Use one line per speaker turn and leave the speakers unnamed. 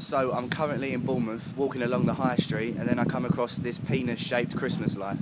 So I'm currently in Bournemouth, walking along the high street, and then I come across this penis-shaped Christmas light.